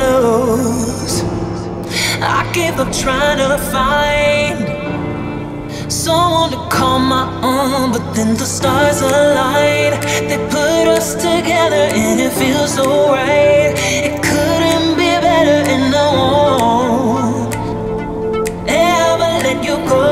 lows. I gave up trying to find someone to call my own, but then the stars align. They put us together, and it feels so right. It couldn't be better, and I won't ever let you go.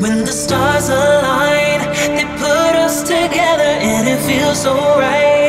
When the stars align, they put us together, and it feels so right.